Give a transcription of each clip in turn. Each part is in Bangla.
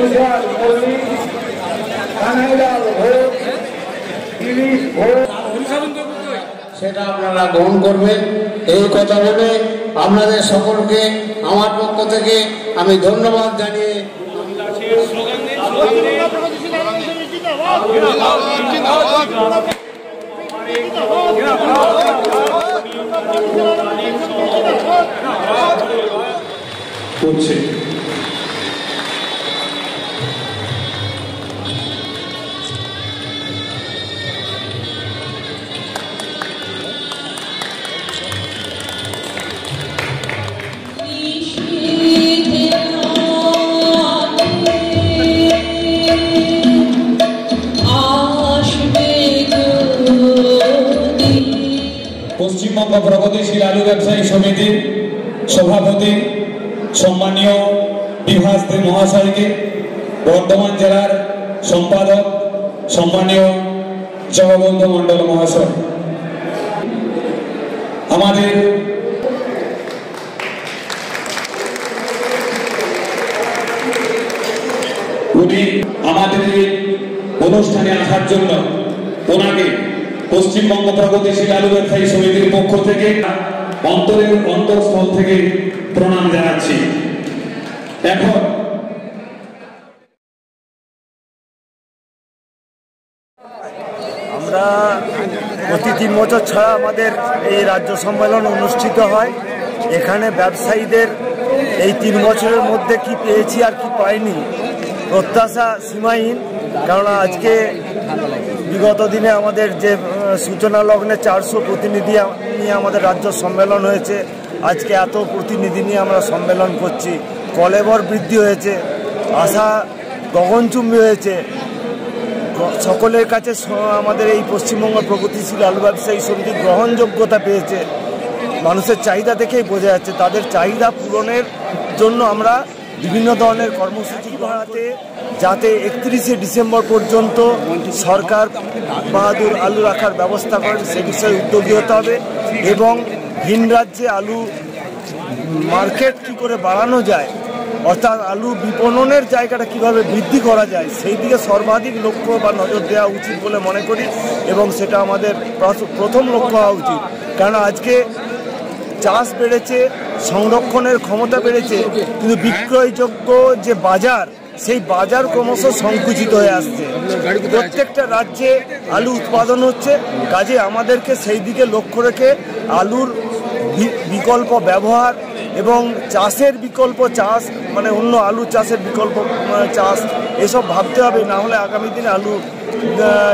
মল্লিক কানাইলাল ঘোষ দিলীপ ঘোষ সেটা আপনারা গ্রহণ করবেন। এই কথা বলে আপনাদের সকলকে আমার পক্ষ থেকে আমি ধন্যবাদ জানিয়ে করছে। পশ্চিমবঙ্গ প্রগতিশীল আলু ব্যবসায়ী সমিতির সভাপতি সম্মানীয় বিভাস দে মহাশয়কে বর্ধমান জেলার সম্পাদক সম্মানীয় জগবন্ধু মণ্ডল মহাশয়। আমাদের উনি আমাদের অনুষ্ঠানে আসার জন্য ওনাকে পশ্চিমবঙ্গ প্রগতিশীল আলু ব্যবসায়ী সমিতির পক্ষ থেকে অন্তরের অন্তঃস্থল থেকে প্রণাম জানাচ্ছি। এখন আমরা প্রতি তিন বছর ছাড়া আমাদের এই রাজ্য সম্মেলন অনুষ্ঠিত হয়। এখানে ব্যবসায়ীদের এই তিন বছরের মধ্যে কি পেয়েছি আর কি পাইনি, প্রত্যাশা সীমাহীন। কেননা আজকে বিগত দিনে আমাদের যে সূচনা লগ্নে চারশো প্রতিনিধি নিয়ে আমাদের রাজ্য সম্মেলন হয়েছে। আজকে এত প্রতিনিধি নিয়ে আমরা সম্মেলন করছি। কলেবর বৃদ্ধি হয়েছে, আশা গগনচুম্বী হয়েছে। সকলের কাছে আমাদের এই পশ্চিমবঙ্গ প্রগতিশীল আলু ব্যবসায়ী সমিতি গ্রহণযোগ্যতা পেয়েছে। মানুষের চাহিদা দেখেই বোঝা যাচ্ছে, তাদের চাহিদা পূরণের জন্য আমরা বিভিন্ন ধরনের কর্মসূচি বাড়াতে যাতে একত্রিশে ডিসেম্বর পর্যন্ত সরকার বাহাদুর আলু রাখার ব্যবস্থা করেন, সে বিষয়ে উদ্যোগী হতে হবে এবং ভিন রাজ্যে আলু মার্কেট কি করে বাড়ানো যায়, অর্থাৎ আলু বিপণনের জায়গাটা কীভাবে বৃদ্ধি করা যায়, সেই দিকে সর্বাধিক লক্ষ্য বা নজর দেওয়া উচিত বলে মনে করি এবং সেটা আমাদের প্রাথ- প্রথম লক্ষ্য হওয়া উচিত। কারণ আজকে চাষ বেড়েছে সংরক্ষণের ক্ষমতা বেড়েছে, কিন্তু বিক্রয়যোগ্য যে বাজার, সেই বাজার ক্রমশ সংকুচিত হয়ে আসছে। প্রত্যেকটা রাজ্যে আলু উৎপাদন হচ্ছে, কাজে আমাদেরকে সেই দিকে লক্ষ্য রেখে আলুর বিকল্প ব্যবহার এবং চাষের বিকল্প চাষ মানে অন্য আলু চাষের বিকল্প চাষ, এসব ভাবতে হবে। না হলে আগামী দিনে আলু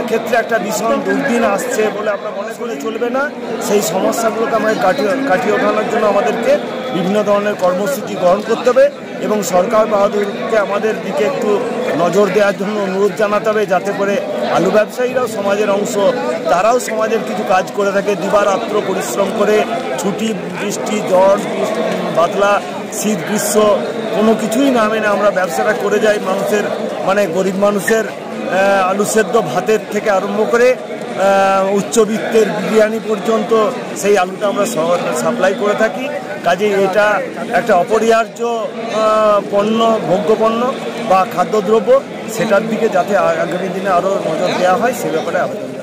ক্ষেত্রে একটা ভীষণ দুর্দিন আসছে বলে আমরা মনে করে, চলবে না। সেই সমস্যাগুলোকে আমাদের কাটিয়ে কাটিয়ে ওঠানোর জন্য আমাদেরকে বিভিন্ন ধরনের কর্মসূচি গ্রহণ করতে হবে এবং সরকার বাহাদুরকে আমাদের দিকে একটু নজর দেওয়ার জন্য অনুরোধ জানাতে হবে যাতে করে আলু ব্যবসায়ীরাও সমাজের অংশ, তারাও সমাজের কিছু কাজ করে থাকে। দিবারাত্র পরিশ্রম করে ছুটি, বৃষ্টি, ঝড় বাদলা, শীত, গ্রীষ্ম, কোনো কিছুই না। মেনে আমরা ব্যবসাটা করে যাই মানুষের মানে গরিব মানুষের আলু সেদ্ধ ভাতের থেকে আরম্ভ করে উচ্চবিত্তের বিরিয়ানি পর্যন্ত সেই আলুটা আমরা সাপ্লাই করে থাকি। কাজে এটা একটা অপরিহার্য পণ্য ভোগ্য পণ্য বা খাদ্যদ্রব্য সেটার দিকে যাতে আগামী দিনে আরও নজর দেওয়া হয় সে ব্যাপারে আবেদন